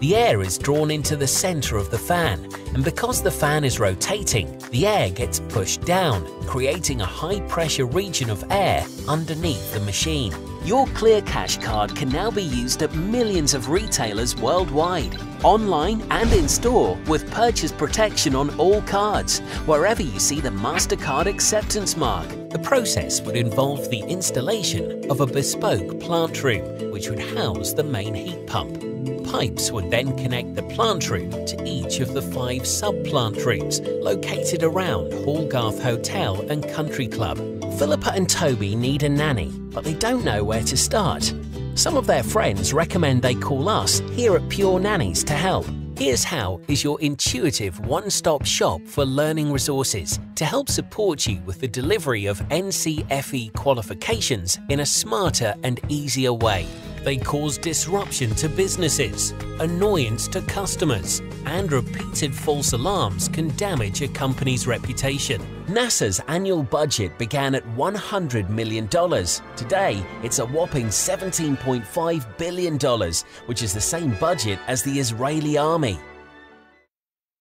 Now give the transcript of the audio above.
the air is drawn into the center of the fan, and because the fan is rotating, the air gets pushed down, creating a high-pressure region of air underneath the machine. Your ClearCash card can now be used at millions of retailers worldwide, online and in store with purchase protection on all cards, wherever you see the MasterCard acceptance mark. The process would involve the installation of a bespoke plant room, which would house the main heat pump. Pipes would then connect the plant room to each of the five sub-plant rooms located around Hallgarth Hotel and Country Club. Philippa and Toby need a nanny, but they don't know where to start. Some of their friends recommend they call us here at Pure Nannies to help. Here's How is your intuitive one-stop shop for learning resources to help support you with the delivery of NCFE qualifications in a smarter and easier way. They cause disruption to businesses, annoyance to customers, and repeated false alarms can damage a company's reputation. NASA's annual budget began at $100 million. Today, it's a whopping $17.5 billion, which is the same budget as the Israeli army.